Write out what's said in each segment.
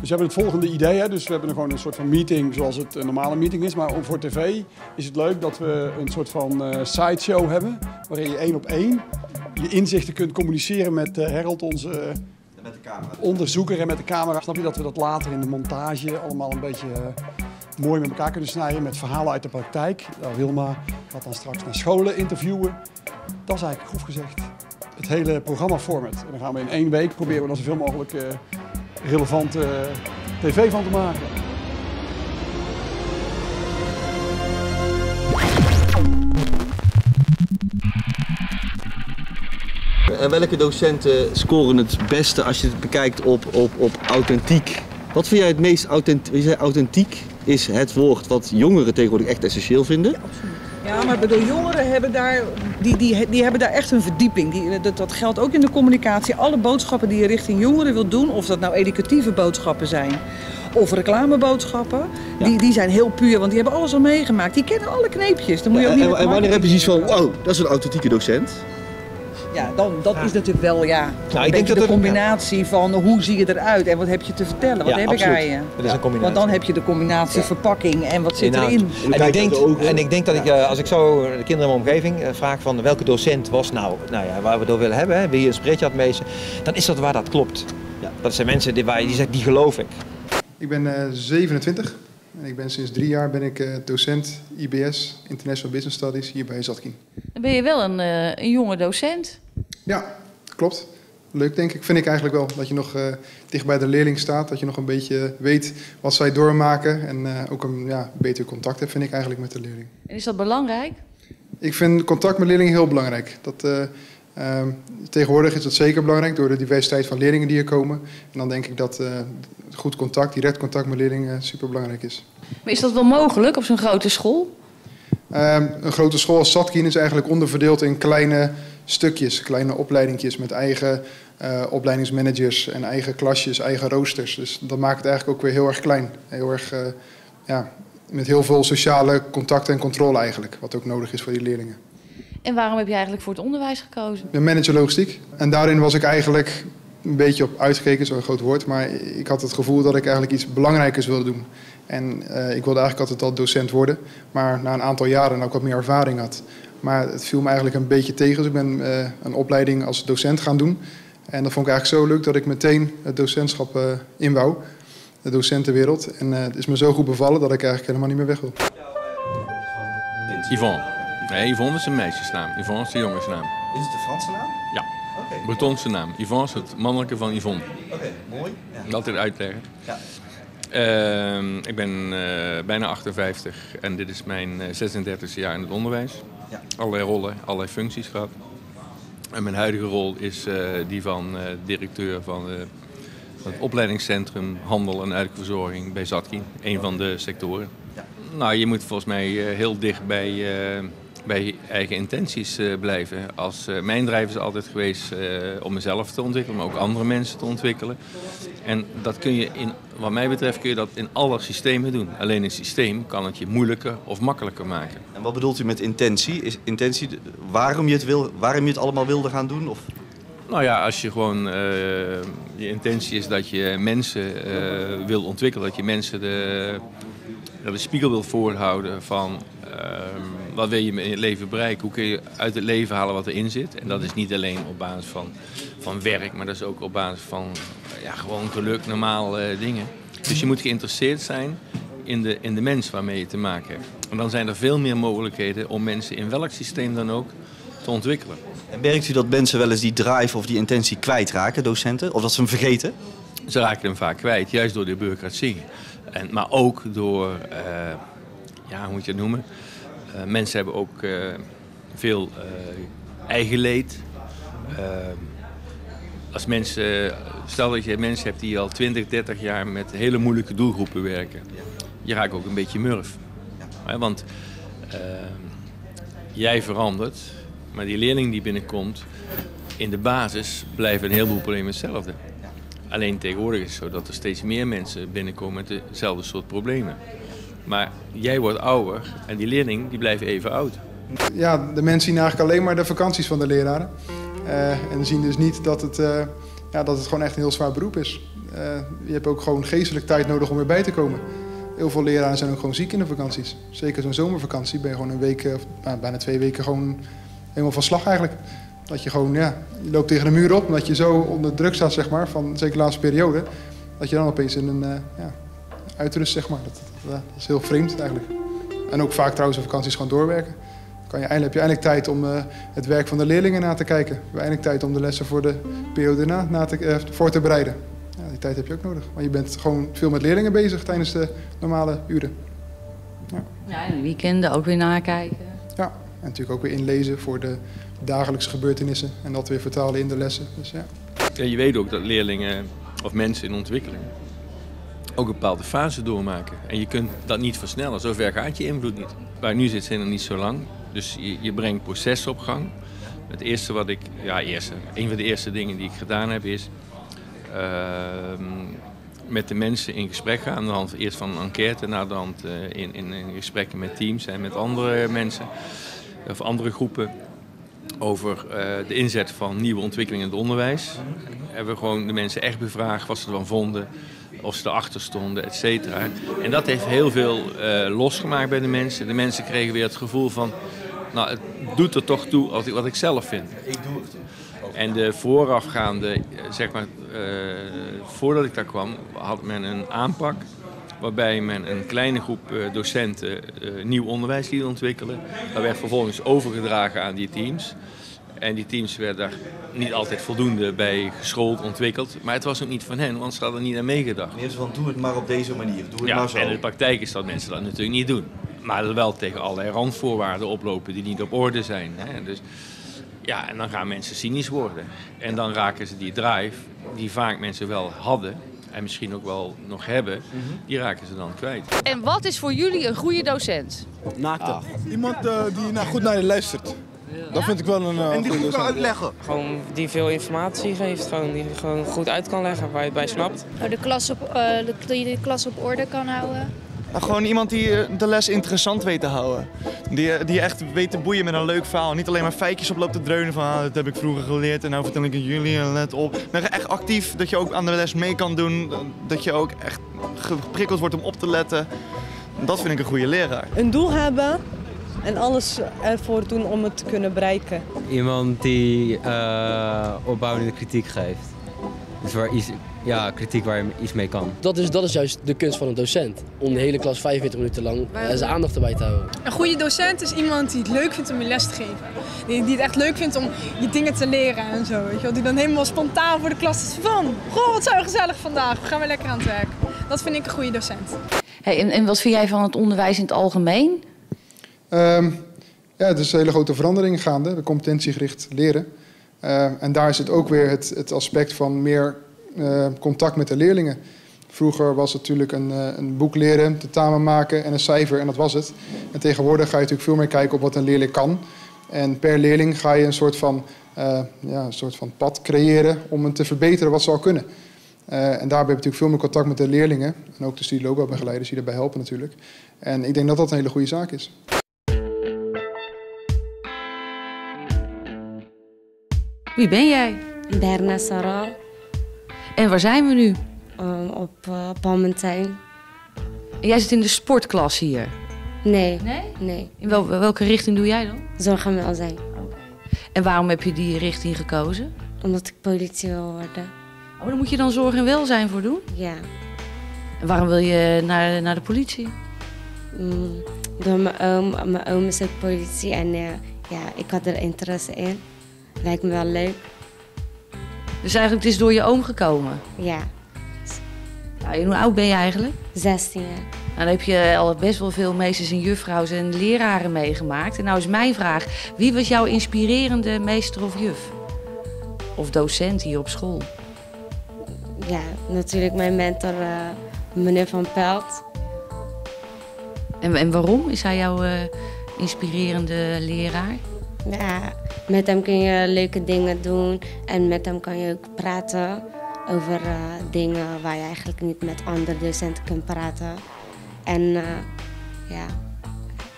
Dus we hebben het volgende idee. Hè? Dus we hebben gewoon een soort van meeting zoals het een normale meeting is. Maar voor tv is het leuk dat we een soort van uh, sideshow hebben. Waarin je één op één je inzichten kunt communiceren met uh, Harold, onze met de camera. onderzoeker en met de camera. Snap je dat we dat later in de montage allemaal een beetje mooi met elkaar kunnen snijden. Met verhalen uit de praktijk. Nou, Wilma gaat dan straks naar scholen interviewen. Dat is eigenlijk grof gezegd het hele programma-format. En dan gaan we in één week proberen we er zoveel mogelijk relevante tv van te maken. En welke docenten scoren het beste als je het bekijkt op, op, op authentiek? Wat vind jij het meest authentiek? authentiek is het woord wat jongeren tegenwoordig echt essentieel vinden. Ja, absoluut. Ja, maar bedoel, jongeren hebben daar, die, die, die hebben daar echt een verdieping. Die, dat, dat geldt ook in de communicatie. Alle boodschappen die je richting jongeren wilt doen, of dat nou educatieve boodschappen zijn of reclameboodschappen, die, die zijn heel puur, want die hebben alles al meegemaakt. Die kennen alle kneepjes. Dan moet je ook niet en, en wanneer heb je zoiets van, oh, dat is een authentieke docent? Ja, dan, dat is natuurlijk wel ja, nou, ik denk dat de combinatie van hoe zie je eruit en wat heb je te vertellen. Wat heb ik aan je? Dat is een combinatie. Want dan heb je de combinatie verpakking en wat zit erin. En ik, denk, en ik denk dat ik, eh, als ik zo de kinderen in mijn omgeving eh, vraag van welke docent was nou, nou ja, waar we door willen hebben, hè, wie een spreetje had meester, dan is dat waar dat klopt. Dat zijn mensen die, waar, die zeggen, die geloof ik. Ik ben uh, 27 en ik ben sinds drie jaar ben ik docent IBS, International Business Studies, hier bij Zatkin. Dan ben je wel een, een jonge docent. Ja, klopt. Leuk denk ik, vind ik eigenlijk wel. Dat je nog uh, dicht bij de leerling staat. Dat je nog een beetje weet wat zij doormaken. En ook een ja, beter contact hebt, vind ik eigenlijk met de leerling. En is dat belangrijk? Ik vind contact met leerlingen heel belangrijk. Dat, uh, tegenwoordig is dat zeker belangrijk door de diversiteit van leerlingen die er komen. En dan denk ik dat goed contact, direct contact met leerlingen super belangrijk is. Maar is dat wel mogelijk op zo'n grote school? Ehm, een grote school als Satkin is eigenlijk onderverdeeld in kleine stukjes, kleine opleidingjes met eigen uh, opleidingsmanagers en eigen klasjes, eigen roosters. Dus dat maakt het eigenlijk ook weer heel erg klein. Heel erg, uh, ja, met heel veel sociale contacten en controle eigenlijk, wat ook nodig is voor die leerlingen. En waarom heb je eigenlijk voor het onderwijs gekozen? Ik ben manager logistiek en daarin was ik eigenlijk een beetje op uitgekeken, zo'n groot woord. Maar ik had het gevoel dat ik eigenlijk iets belangrijkers wilde doen. En uh, ik wilde eigenlijk altijd al docent worden. Maar na een aantal jaren ook wat meer ervaring had. Maar het viel me eigenlijk een beetje tegen. Dus ik ben uh, een opleiding als docent gaan doen. En dat vond ik eigenlijk zo leuk dat ik meteen het docentschap uh, inwou. De docentenwereld. En het is me zo goed bevallen dat ik eigenlijk helemaal niet meer weg wil. Yvonne. Nee, Yvonne is een meisjesnaam. Yvonne is de jongensnaam. Is het de Franse naam? Ja. Okay. Bretonse naam. Yvonne is het mannelijke van Yvonne. Oké, okay, mooi. Ja. Altijd uitleggen. Ja. Uh, ik ben uh, bijna 58 en dit is mijn 36e jaar in het onderwijs. Ja. Allerlei rollen, allerlei functies gehad. En mijn huidige rol is uh, die van directeur van het opleidingscentrum Handel en Uitverzorging bij Zatkin. Een van de sectoren. Ja. Nou, je moet volgens mij heel dicht bij bij eigen intenties uh, blijven. Als, uh, mijn drijf is altijd geweest uh, om mezelf te ontwikkelen, maar ook andere mensen te ontwikkelen. En dat kun je, in, wat mij betreft, kun je dat in alle systemen doen. Alleen een systeem kan het je moeilijker of makkelijker maken. En wat bedoelt u met intentie? Is intentie waarom je het, wil, waarom je het allemaal wilde gaan doen? Of? Nou ja, als je gewoon je intentie is dat je mensen wil ontwikkelen, dat je mensen de, de spiegel wil voorhouden van Ehm, wat wil je in je leven bereiken? Hoe kun je uit het leven halen wat erin zit? En dat is niet alleen op basis van, van werk, maar dat is ook op basis van ja, gewoon geluk, normale eh, dingen. Dus je moet geïnteresseerd zijn in de, in de mens waarmee je te maken hebt. En dan zijn er veel meer mogelijkheden om mensen in welk systeem dan ook te ontwikkelen. En merkt u dat mensen wel eens die drive of die intentie kwijtraken, docenten? Of dat ze hem vergeten? Ze raken hem vaak kwijt, juist door de bureaucratie. En, maar ook door, uh, ja, hoe moet je het noemen? Uh, mensen hebben ook uh, veel uh, eigen leed. als mensen, stel dat je mensen hebt die al 20, 30 jaar met hele moeilijke doelgroepen werken. Je raakt ook een beetje murf. Want jij verandert, maar die leerling die binnenkomt, in de basis blijven een heleboel problemen hetzelfde. Alleen tegenwoordig is het zo dat er steeds meer mensen binnenkomen met dezelfde soort problemen. Maar jij wordt ouder en die leerling die blijft even oud. Ja, de mensen zien eigenlijk alleen maar de vakanties van de leraren. Uh, en zien dus niet dat het, uh, ja, dat het gewoon echt een heel zwaar beroep is. eh, je hebt ook gewoon geestelijk tijd nodig om weer bij te komen. Heel veel leraren zijn ook gewoon ziek in de vakanties. Zeker zo'n zomervakantie ben je gewoon een week, eh, of nou, bijna twee weken gewoon helemaal van slag eigenlijk. Dat je gewoon, ja, je loopt tegen de muur op, omdat je zo onder druk staat, zeg maar, van zeker de laatste periode. Dat je dan opeens in een, eh, ja, uitrust, zeg maar. Dat, dat, dat is heel vreemd eigenlijk. En ook vaak trouwens op vakanties gewoon doorwerken. Kan je, eindelijk, heb je eindelijk tijd om eh, het werk van de leerlingen na te kijken. Heb je eindelijk tijd om de lessen voor de periode na, na te, eh, voor te bereiden. Ja, die tijd heb je ook nodig. Want je bent gewoon veel met leerlingen bezig tijdens de normale uren. Ja, en de weekenden ook weer nakijken. Ja, en natuurlijk ook weer inlezen voor de dagelijkse gebeurtenissen. En dat weer vertalen in de lessen. Dus ja. Ja, je weet ook dat leerlingen of mensen in ontwikkeling ook een bepaalde fase doormaken. En je kunt dat niet versnellen. Zover gaat je invloed niet. Waar nu zit zijn er niet zo lang. Dus je, je brengt processen op gang. Het eerste wat ik, ja, eerste, een van de eerste dingen die ik gedaan heb is ehm, met de mensen in gesprek gaan. Aan de hand eerst van een enquête, na de hand eh, in, in, in gesprekken met teams en met andere mensen of andere groepen over eh, de inzet van nieuwe ontwikkelingen in het onderwijs. Hebben we gewoon de mensen echt bevraagd wat ze ervan vonden, of ze erachter stonden, et cetera. En dat heeft heel veel eh, losgemaakt bij de mensen. De mensen kregen weer het gevoel van, nou het doet er toch toe wat ik, wat ik zelf vind. Ik doe het. En de voorafgaande, eh, zeg maar, eh, voordat ik daar kwam, had men een aanpak waarbij men een kleine groep docenten nieuw onderwijs liet ontwikkelen. Dat werd vervolgens overgedragen aan die teams. En die teams werden daar niet altijd voldoende bij geschoold, ontwikkeld. Maar het was ook niet van hen, want ze hadden niet aan meegedacht. Meer van, doe het maar op deze manier. Doe het Ja, maar zo. en in de praktijk is dat mensen dat natuurlijk niet doen. Maar er wel tegen allerlei randvoorwaarden oplopen die niet op orde zijn. Hè. Dus, ja, en dan gaan mensen cynisch worden. En dan raken ze die drive, die vaak mensen wel hadden... en misschien ook wel nog hebben, die raken ze dan kwijt. En wat is voor jullie een goede docent? Naakte. Iemand eh, die nou, goed naar je luistert. Dat vind ik wel een uh, En die goed kan uitleggen. Gewoon die veel informatie geeft, gewoon, die gewoon goed uit kan leggen waar je het bij snapt. Oh, de klas op, eh, de, die de klas op orde kan houden. Nou, gewoon iemand die eh, de les interessant weet te houden. Die, die je echt weet te boeien met een leuk verhaal. Niet alleen maar feitjes op loopt te dreunen van ah, dat heb ik vroeger geleerd en nou vertel ik het jullie en let op. Maar echt actief dat je ook aan de les mee kan doen. Dat je ook echt geprikkeld wordt om op te letten. Dat vind ik een goede leraar. Een doel hebben en alles ervoor doen om het te kunnen bereiken. Iemand die uh, opbouwende kritiek geeft. Dus waar iets, ja, kritiek waar je iets mee kan. Dat is, dat is juist de kunst van een docent. Om de hele klas 45 minuten lang uh, zijn aandacht erbij te houden. Een goede docent is iemand die het leuk vindt om je les te geven. Die, die het echt leuk vindt om je dingen te leren en zo. Weet je wel? Die dan helemaal spontaan voor de klas is van... Goh, wat we gezellig vandaag. We gaan weer lekker aan het werk. Dat vind ik een goede docent. Hey, en, en wat vind jij van het onderwijs in het algemeen? Um, ja, een hele grote verandering gaande, de competentiegericht leren. Uh, en daar zit ook weer het, het aspect van meer uh, contact met de leerlingen. Vroeger was het natuurlijk een, uh, een boek leren, tentamen maken en een cijfer en dat was het. En tegenwoordig ga je natuurlijk veel meer kijken op wat een leerling kan. En per leerling ga je een soort van, ja, een soort van pad creëren om hem te verbeteren wat ze al kunnen. en daarbij heb je natuurlijk veel meer contact met de leerlingen. En ook de studie-loopbaanbegeleiders die daarbij helpen natuurlijk. En ik denk dat dat een hele goede zaak is. Wie ben jij? Berna Sarah. En waar zijn we nu? Um, op uh, Palmentijn. En jij zit in de sportklas hier? Nee. Nee? Nee. In wel, welke richting doe jij dan? Zorg en welzijn. Okay. En waarom heb je die richting gekozen? Omdat ik politie wil worden. Oh, daar moet je dan zorg en welzijn voor doen? Ja. En waarom wil je naar, naar de politie? Mm, door mijn oom. Mijn oom is ook politie en uh, ja, ik had er interesse in. Lijkt me wel leuk. Dus eigenlijk het is door je oom gekomen? Ja. Nou, en hoe oud ben je eigenlijk? 16 jaar. Nou, dan heb je al best wel veel meesters en juffrouwen en leraren meegemaakt. En nou is mijn vraag, wie was jouw inspirerende meester of juf? Of docent hier op school? Ja, natuurlijk mijn mentor, uh, meneer Van Pelt. En, en waarom is hij jouw uh, inspirerende leraar? Ja, met hem kun je leuke dingen doen en met hem kan je ook praten over uh, dingen waar je eigenlijk niet met andere docenten kunt praten. En uh, ja,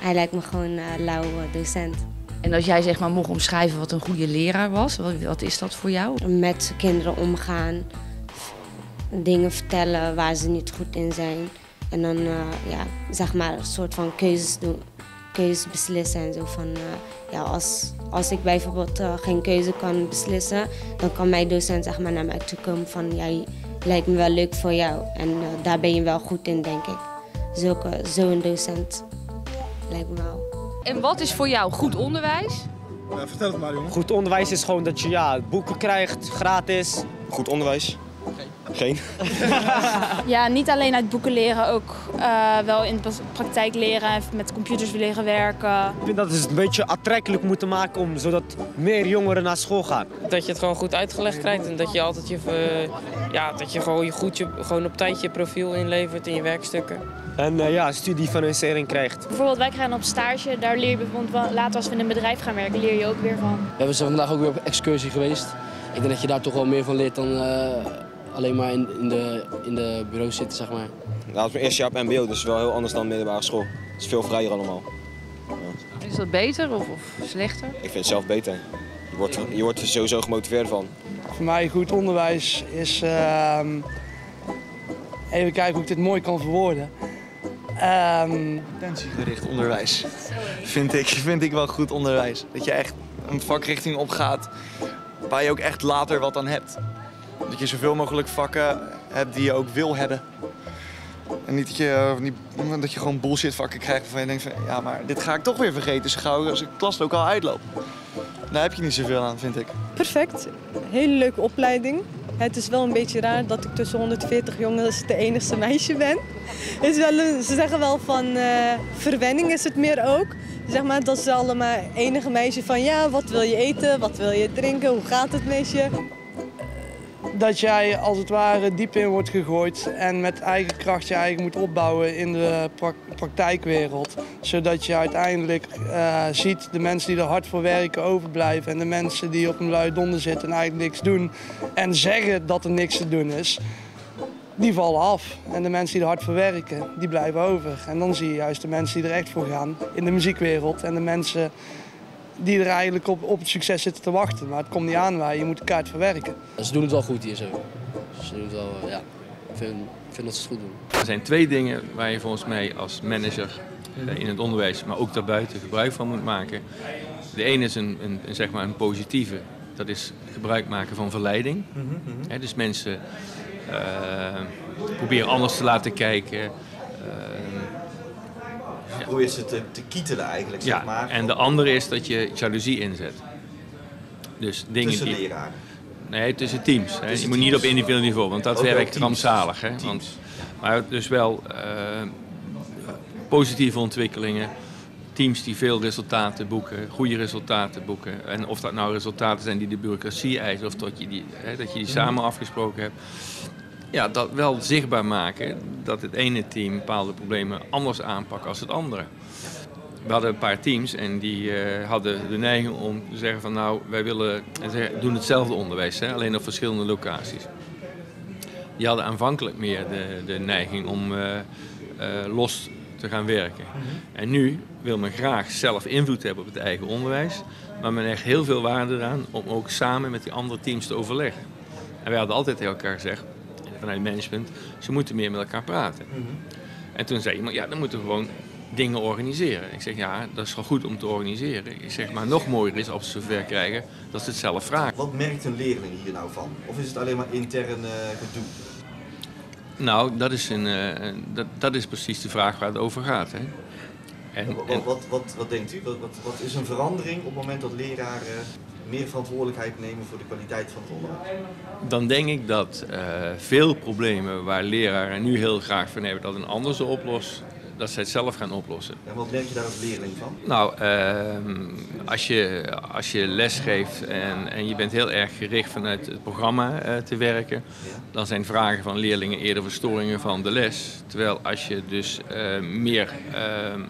hij lijkt me gewoon een lauwe docent. En als jij zeg maar mocht omschrijven wat een goede leraar was, wat, wat is dat voor jou? Met kinderen omgaan, dingen vertellen waar ze niet goed in zijn. En dan eh, ja, zeg maar een soort van keuzes doen, keuzes beslissen en zo van eh, ja, als, als ik bijvoorbeeld eh, geen keuze kan beslissen, dan kan mijn docent zeg maar naar mij toe komen van jij lijkt me wel leuk voor jou en eh, daar ben je wel goed in denk ik. Zulke, zo'n docent lijkt me wel. En wat is voor jou goed onderwijs? vertel het maar, jongen. Goed onderwijs is gewoon dat je ja, boeken krijgt, gratis. Goed onderwijs? Geen. Ja, niet alleen uit boeken leren, ook eh, wel in de praktijk leren en met computers leren werken. Ik vind dat ze het een beetje aantrekkelijk moeten maken om, zodat meer jongeren naar school gaan. Dat je het gewoon goed uitgelegd krijgt en dat je altijd je, eh, ja, dat je gewoon, je goed je, gewoon op tijd je profiel inlevert in je werkstukken. En eh, ja, studiefinanciering krijgt. Bijvoorbeeld wij gaan op stage, daar leer je bijvoorbeeld later als we in een bedrijf gaan werken, leer je ook weer van. We zijn vandaag ook weer op excursie geweest. Ik denk dat je daar toch wel meer van leert dan eh, alleen maar in, in, de, in de bureaus zitten, zeg maar. Het is mijn eerste jaar op mbo, dus wel heel anders dan middelbare school. Het is veel vrijer allemaal. Is dat beter of, of slechter? Ik vind het zelf beter. Je wordt, je wordt er sowieso gemotiveerd van. Voor mij goed onderwijs is. ehm, even kijken hoe ik dit mooi kan verwoorden. Ehm, Attentiegericht onderwijs. Vind ik, vind ik wel goed onderwijs. Dat je echt een vakrichting opgaat waar je ook echt later wat aan hebt. Dat je zoveel mogelijk vakken hebt die je ook wil hebben. En niet dat je, niet, dat je gewoon bullshit vakken krijgt waarvan je denkt van... ja, maar dit ga ik toch weer vergeten zo gauw als ik klaslokaal uitloop. Daar heb je niet zoveel aan, vind ik. Perfect. Hele leuke opleiding. Het is wel een beetje raar dat ik tussen 140 jongens de enigste meisje ben. Is wel ze zeggen wel van eh, verwenning is het meer ook. Zeg maar dat ze allemaal enige meisje van ja, wat wil je eten, wat wil je drinken, hoe gaat het met je? Dat jij als het ware diep in wordt gegooid en met eigen kracht je eigen moet opbouwen in de prak- praktijkwereld. Zodat je uiteindelijk eh, ziet de mensen die er hard voor werken overblijven en de mensen die op een lui donder zitten en eigenlijk niks doen en zeggen dat er niks te doen is. Die vallen af. En de mensen die er hard voor werken, die blijven over. En dan zie je juist de mensen die er echt voor gaan in de muziekwereld. En de mensen die er eigenlijk op, op het succes zitten te wachten. Maar het komt niet aan waar je moet de kaart verwerken. Ze doen het wel goed hier zo. Ze doen het wel, eh, ja. Ik vind, ik vind dat ze het goed doen. Er zijn twee dingen waar je volgens mij als manager eh, in het onderwijs, maar ook daarbuiten gebruik van moet maken. De ene is een, een, een, zeg maar een positieve, dat is gebruik maken van verleiding. Hè, dus mensen eh, proberen anders te laten kijken. Probeert ze te, te kietelen eigenlijk, zeg ja, maar. en de andere is dat je jaloezie inzet. Dus dingen Tussen die... leraren. Nee, tussen teams. Hè. Tussen je moet niet op individueel niveau, want dat Ook werkt rampzalig. Hè. Want, maar dus wel eh, positieve ontwikkelingen. Teams die veel resultaten boeken, goede resultaten boeken. En of dat nou resultaten zijn die de bureaucratie eisen of dat je die, hè, dat je die samen afgesproken hebt. Ja, dat wel zichtbaar maken dat het ene team bepaalde problemen anders aanpakt als het andere. We hadden een paar teams en die eh, hadden de neiging om te zeggen van nou, wij willen doen hetzelfde onderwijs, hè, alleen op verschillende locaties. Die hadden aanvankelijk meer de, de neiging om eh, eh, los te gaan werken. En nu wil men graag zelf invloed hebben op het eigen onderwijs, maar men hecht heel veel waarde eraan om ook samen met die andere teams te overleggen. En wij hadden altijd tegen elkaar gezegd, vanuit management, ze moeten meer met elkaar praten. En toen zei iemand, ja, dan moeten we gewoon dingen organiseren. Ik zeg, ja, dat is wel goed om te organiseren. Ik zeg, maar nog mooier is als ze zover krijgen dat ze het zelf vragen. Wat merkt een leerling hier nou van? Of is het alleen maar intern eh, gedoe? Nou, dat is, een, eh, dat, dat is precies de vraag waar het over gaat. Hè? En, Wat, en, wat, wat, wat denkt u? Wat, wat, wat is een verandering op het moment dat leraren meer verantwoordelijkheid nemen voor de kwaliteit van het onderwijs? dan denk ik dat eh, veel problemen waar leraren nu heel graag van hebben dat een ander ze oplost, dat zij het zelf gaan oplossen. En wat merk je daar als leerling van? Nou, ehm, als, je, als je les geeft en, en je bent heel erg gericht vanuit het programma eh, te werken, dan zijn vragen van leerlingen eerder verstoringen van de les. Terwijl als je dus eh, meer ehm,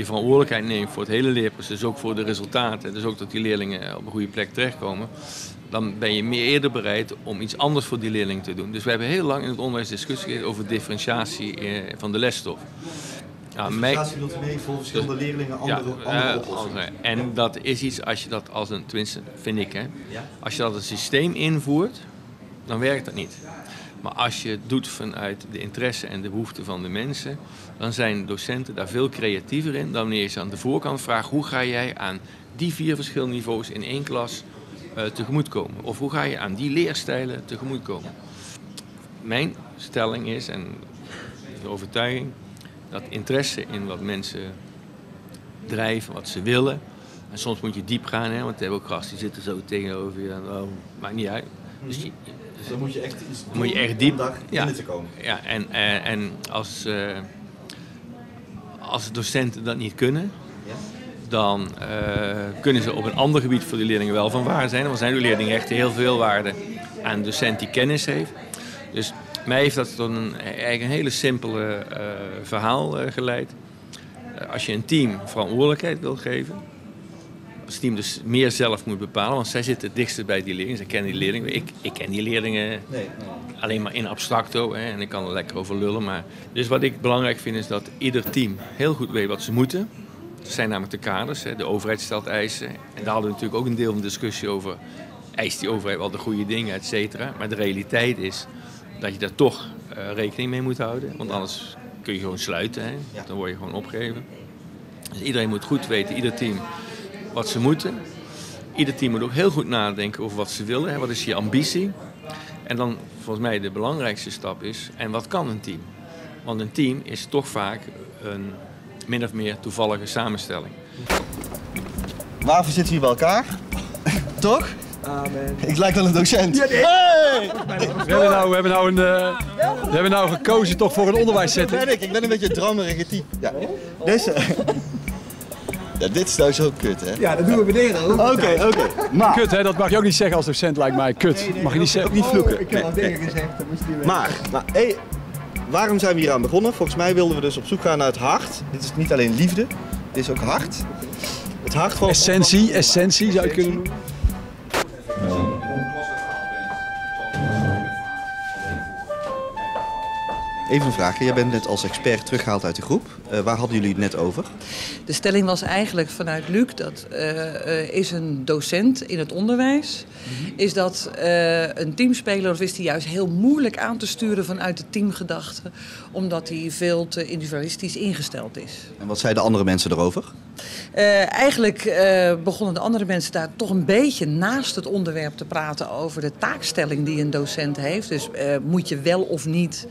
je verantwoordelijkheid neemt voor het hele leerproces, dus ook voor de resultaten, dus ook dat die leerlingen op een goede plek terechtkomen, dan ben je meer eerder bereid om iets anders voor die leerling te doen. Dus we hebben heel lang in het onderwijs discussie gehad over differentiatie eh, van de lesstof. Ja, mij- Differentiatie bedoelt u mee voor verschillende leerlingen andere, andere eh, oplossingen? andere. En dat is iets als je dat als een, tenminste vind ik hè, Ja. als je dat een systeem invoert, dan werkt dat niet. Maar als je het doet vanuit de interesse en de behoeften van de mensen, dan zijn docenten daar veel creatiever in dan wanneer je ze aan de voorkant vraagt hoe ga jij aan die vier verschillende niveaus in één klas uh, tegemoetkomen? Of hoe ga je aan die leerstijlen tegemoetkomen? Mijn stelling is, en de overtuiging, dat interesse in wat mensen drijven, wat ze willen. En soms moet je diep gaan, hè, want we hebben ook gasten die zitten zo tegenover je. En, oh, maakt niet uit. Dus je, Dus dan moet je echt iets moet je echt om diep daar binnen te komen. Ja, en, en, en als, eh, als docenten dat niet kunnen, dan eh, kunnen ze op een ander gebied voor de leerlingen wel van waar zijn. Want zijn de leerlingen echt heel veel waarde aan een docent die kennis heeft. Dus mij heeft dat tot een, eigenlijk een hele simpele eh, verhaal eh, geleid. Eh, als je een team verantwoordelijkheid wil geven, het team dus meer zelf moet bepalen, want zij zitten het dichtst bij die leerlingen, zij kennen die leerlingen. Ik, ik ken die leerlingen alleen maar in abstracto hè, en ik kan er lekker over lullen. Maar... Dus wat ik belangrijk vind is dat ieder team heel goed weet wat ze moeten. Dat zijn namelijk de kaders, hè. de overheid stelt eisen. En daar hadden we natuurlijk ook een deel van de discussie over. Eist die overheid wel de goede dingen, et cetera. Maar de realiteit is dat je daar toch eh, rekening mee moet houden. Want anders kun je gewoon sluiten. Hè. Dan word je gewoon opgegeven. Dus iedereen moet goed weten, ieder team, wat ze moeten. Ieder team moet ook heel goed nadenken over wat ze willen. Hè. Wat is je ambitie? En dan volgens mij de belangrijkste stap is, en wat kan een team? Want een team is toch vaak een min of meer toevallige samenstelling. Waarvoor zitten we hier bij elkaar? Toch? Amen. Ik lijk wel een docent. Ja, nee. Hey! We hebben nou, we hebben nou, een, eh, we hebben nou gekozen toch voor een onderwijssetting. Dat ben ik. Ik ben een beetje een drammerige type. Ja. Dus, eh, ja, dit is nou zo kut, hè? Ja, dat doen we beneden ook. Oké, oké. Maar, Kut, hè, dat mag je ook niet zeggen als docent, lijkt mij. Kut. Mag je niet zeggen. niet vloeken. Ik heb al Nee, dingen gezegd, dan moest weg. Maar, maar hey, waarom zijn we hier aan begonnen? Volgens mij wilden we dus op zoek gaan naar het hart. Dit is niet alleen liefde, dit is ook hart. Het hart van... Essentie, essentie zou je kunnen noemen. Even een vraagje. Jij bent net als expert teruggehaald uit de groep. Eh, waar hadden jullie het net over? De stelling was eigenlijk vanuit Luc dat eh, eh, is een docent in het onderwijs, is dat een teamspeler of is die juist heel moeilijk aan te sturen vanuit de teamgedachte, omdat hij veel te individualistisch ingesteld is. En wat zeiden andere mensen erover? Eigenlijk begonnen de andere mensen daar toch een beetje naast het onderwerp te praten over de taakstelling die een docent heeft. Dus moet je wel of niet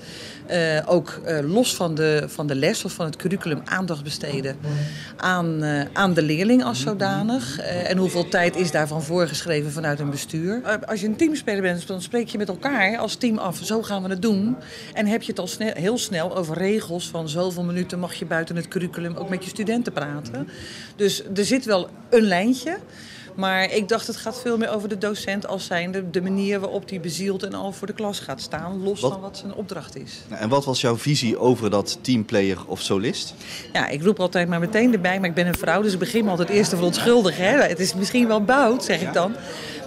eh, ook eh, los van de, van de les of van het curriculum aandacht besteden aan, eh, aan de leerling als zodanig. En hoeveel tijd is daarvan voorgeschreven vanuit een bestuur. Als je een teamspeler bent, dan spreek je met elkaar als team af. Zo gaan we het doen. En heb je het al heel snel over regels van zoveel minuten mag je buiten het curriculum ook met je studenten praten. Dus er zit wel een lijntje. Maar ik dacht, het gaat veel meer over de docent als zijnde de manier waarop hij bezield en al voor de klas gaat staan, los Wat- van wat zijn opdracht is. Nou, En wat was jouw visie over dat teamplayer of solist? Ja, ik roep altijd maar meteen erbij, maar ik ben een vrouw, dus ik begin me altijd eerst te verontschuldigen. Hè. Het is misschien wel bout, zeg ik dan.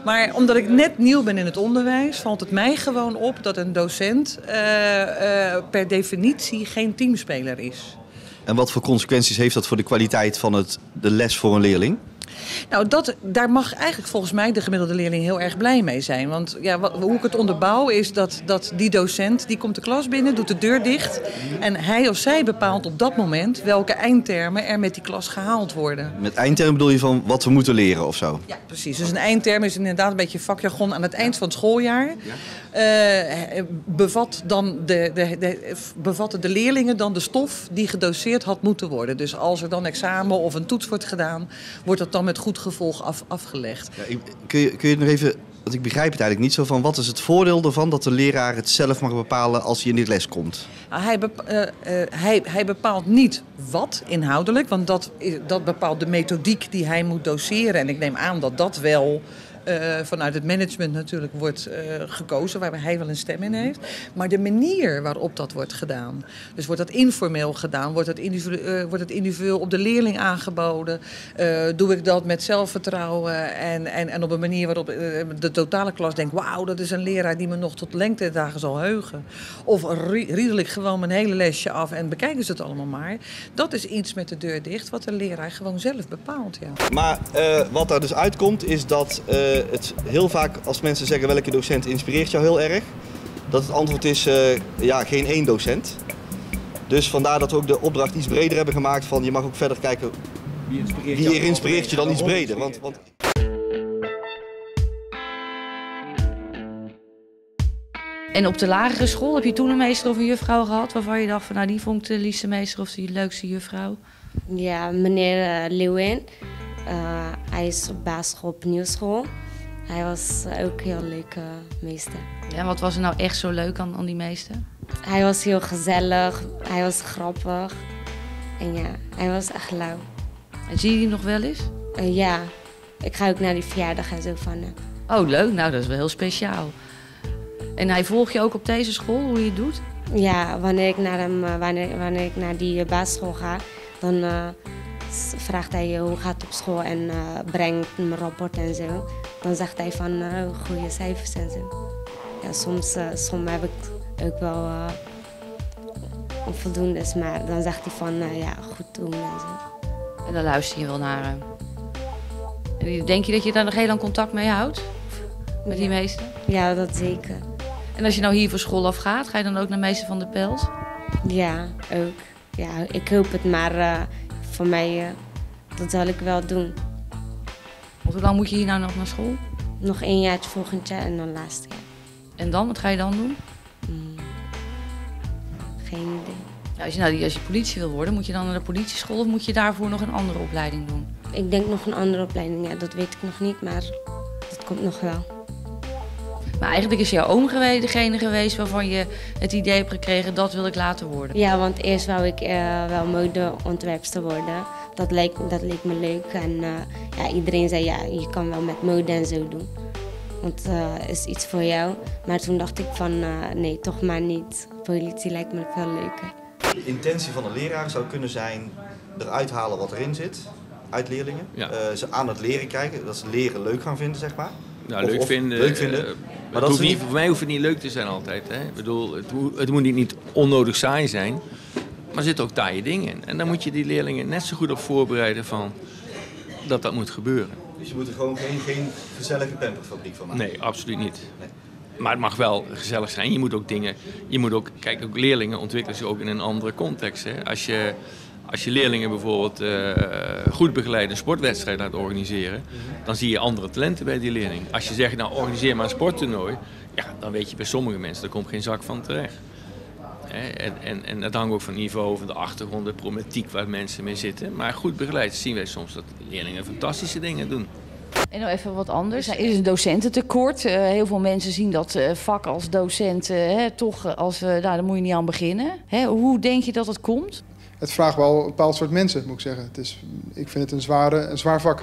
Maar omdat ik net nieuw ben in het onderwijs, valt het mij gewoon op dat een docent eh, eh, per definitie geen teamspeler is. En wat voor consequenties heeft dat voor de kwaliteit van het, de les voor een leerling? Nou, dat, daar mag eigenlijk volgens mij de gemiddelde leerling heel erg blij mee zijn. Want ja, wat, hoe ik het onderbouw is dat, dat die docent, die komt de klas binnen, doet de deur dicht. En hij of zij bepaalt op dat moment welke eindtermen er met die klas gehaald worden. Met eindterm bedoel je van wat we moeten leren of zo? Ja, precies. Dus een eindterm is inderdaad een beetje vakjargon aan het eind van het schooljaar. Eh, bevat dan de, de, de, bevatten de leerlingen dan de stof die gedoseerd had moeten worden. Dus als er dan examen of een toets wordt gedaan, wordt dat dan met goed gevolg af, afgelegd. Ja, ik- kun, je, kun je nog even, want ik begrijp het eigenlijk niet zo van wat is het voordeel ervan dat de leraar het zelf mag bepalen als hij in die les komt? Nou, Hij, bepa- eh, eh, hij, hij bepaalt niet wat inhoudelijk, want dat, dat bepaalt de methodiek die hij moet doseren. En ik neem aan dat dat wel eh, vanuit het management natuurlijk wordt eh, gekozen, waar hij wel een stem in heeft. Maar de manier waarop dat wordt gedaan, dus wordt dat informeel gedaan, wordt het, individu- eh, wordt het individueel op de leerling aangeboden, doe ik dat met zelfvertrouwen en, en, en op een manier waarop de totale klas denkt, wauw, dat is een leraar die me nog tot lengtedagen zal heugen. Of rie- riedel ik gewoon mijn hele lesje af en bekijken ze het allemaal maar. Dat is iets met de deur dicht, wat de leraar gewoon zelf bepaalt. Ja. Maar wat daar dus uitkomt is dat het heel vaak als mensen zeggen welke docent inspireert jou heel erg, dat het antwoord is eh, ja, geen één docent. Dus vandaar dat we ook de opdracht iets breder hebben gemaakt van je mag ook verder kijken Wie inspireert, wie inspireert je dan iets breder. Want, want En op de lagere school heb je toen een meester of een juffrouw gehad waarvan je dacht van nou die vond ik de liefste meester of de leukste juffrouw? Ja, meneer uh, Leeuwin. Uh, hij is op basisschool op Nieuwschool. Hij was uh, ook heel leuk meester. Ja, wat was er nou echt zo leuk aan, aan die meester? Hij was heel gezellig, hij was grappig. En ja, hij was echt lauw. En zie je die nog wel eens? ja, ik ga ook naar die verjaardag en zo van hem. Oh, leuk. Nou, dat is wel heel speciaal. En hij volgt je ook op deze school, hoe je het doet? Ja, wanneer ik naar, hem, wanneer, wanneer ik naar die basisschool ga, dan uh, vraagt hij hoe gaat het op school en uh, brengt een rapport en zo. Dan zegt hij van uh, goede cijfers en zo. Ja, soms, soms heb ik ook wel onvoldoendes, maar dan zegt hij van ja, goed doen en zo. En dan luister je wel naar hem. En denk je dat je daar nog heel lang contact mee houdt? Met die meester? Ja, dat zeker. En als je nou hier voor school afgaat, ga je dan ook naar meester van de Pels? Ja, ook. Ja, ik hoop het, maar uh, voor mij, uh, dat zal ik wel doen. Hoe lang moet je hier nou nog naar school? Nog één jaar het volgend jaar en dan laatste jaar. En dan, wat ga je dan doen? Hmm. Geen idee. Als, je nou, als je politie wil worden, moet je dan naar de politieschool of moet je daarvoor nog een andere opleiding doen? Ik denk nog een andere opleiding, ja, dat weet ik nog niet, maar dat komt nog wel. Maar eigenlijk is jouw oom geweest, degene geweest waarvan je het idee hebt gekregen dat wil ik later worden. Ja, want eerst wou ik uh, wel modeontwerpster worden. Dat leek, dat leek me leuk. En uh, ja, iedereen zei ja, je kan wel met mode en zo doen. Want uh, is iets voor jou. Maar toen dacht ik van nee, toch maar niet. Politie lijkt me veel leuker. De intentie van een leraar zou kunnen zijn eruit halen wat erin zit uit leerlingen. Ja. ze aan het leren kijken, dat ze leren leuk gaan vinden, zeg maar. Nou, Of- leuk of vinden. leuk vinden. Maar dat hoeft is niet, voor mij hoeft het niet leuk te zijn altijd. Hè? Ik bedoel, het, moet- het moet niet, niet onnodig saai zijn. Maar er zitten ook taaie dingen in. En dan moet je die leerlingen net zo goed op voorbereiden van dat dat moet gebeuren. Dus je moet er gewoon geen, geen gezellige pamperfabriek van maken. Nee, absoluut niet. Maar het mag wel gezellig zijn. Je moet ook dingen. Je moet ook. Kijk, ook leerlingen ontwikkelen zich ook in een andere context. Hè? Als, je, als je leerlingen bijvoorbeeld eh, goed begeleid een sportwedstrijd laat organiseren. dan zie je andere talenten bij die leerling. Als je zegt, nou organiseer maar een sporttoernooi. ja, dan weet je bij sommige mensen, daar komt geen zak van terecht. Hè? En, en, en dat hangt ook van niveau, van de achtergrond, de problematiek waar mensen mee zitten. Maar goed begeleid zien wij soms dat leerlingen fantastische dingen doen. En nou even wat anders. Er is een docententekort. Eh, heel veel mensen zien dat eh, vak als docent toch als... nou, daar moet je niet aan beginnen. Hè, hoe denk je dat het komt? Het vraagt wel een bepaald soort mensen, moet ik zeggen. Het is, ik vind het een, zware, een zwaar vak.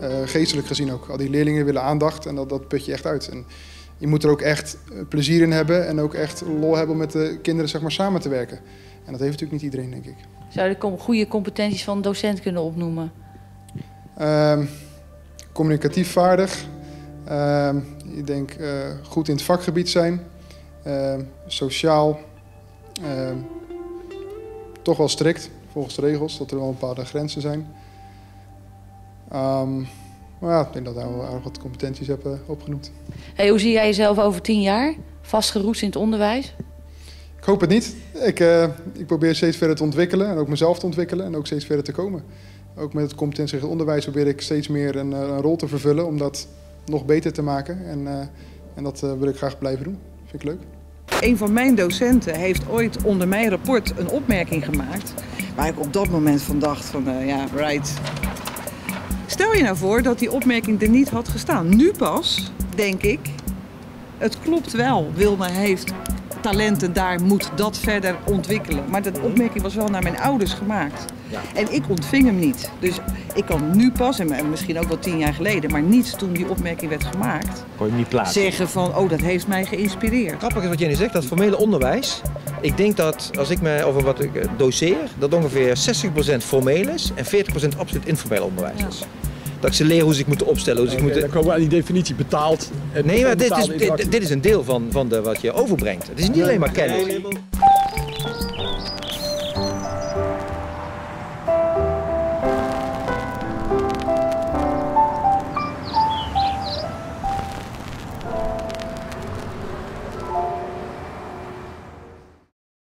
Eh, geestelijk gezien ook. Al die leerlingen willen aandacht en dat, dat put je echt uit. En je moet er ook echt eh, plezier in hebben en ook echt lol hebben om met de kinderen zeg maar, samen te werken. En dat heeft natuurlijk niet iedereen, denk ik. Zou je de goede competenties van een docent kunnen opnoemen? Ehm, communicatief vaardig. Ehm, ik denk eh, goed in het vakgebied zijn. Ehm, sociaal. Toch wel strikt volgens de regels, dat er wel bepaalde grenzen zijn. Ehm, maar ja, ik denk dat daar wel aardig wat competenties heb eh, opgenoemd. Hey, hoe zie jij jezelf over tien jaar? Vastgeroest in het onderwijs? Ik hoop het niet. Ik, eh, ik probeer steeds verder te ontwikkelen en ook mezelf te ontwikkelen en ook steeds verder te komen. Ook met het competentiegericht onderwijs probeer ik steeds meer een, eh, een rol te vervullen om dat nog beter te maken. En, eh, en dat wil ik graag blijven doen. Vind ik leuk. Een van mijn docenten heeft ooit onder mijn rapport een opmerking gemaakt. Waar ik op dat moment van dacht van eh, ja, right. Stel je nou voor dat die opmerking er niet had gestaan. Nu pas, denk ik, het klopt wel. Wilma heeft talenten, daar moet dat verder ontwikkelen. Maar dat opmerking was wel naar mijn ouders gemaakt. En ik ontving hem niet. Dus ik kan nu pas, en misschien ook wel tien jaar geleden, maar niet toen die opmerking werd gemaakt, Kon je hem niet plaatsen. zeggen van, oh, dat heeft mij geïnspireerd. Grappig is wat Jenny zegt, dat formele onderwijs. Ik denk dat als ik me over wat ik eh, doseer, dat ongeveer 60% formeel is en 40% absoluut informeel onderwijs is. Dat ik ze leer hoe ze zich moeten opstellen. Hoe ze zich Oké, moeten... dan komen we aan die definitie betaald. Nee, maar dit is, dit is een deel van, van de, wat je overbrengt. Het is niet alleen maar kennis.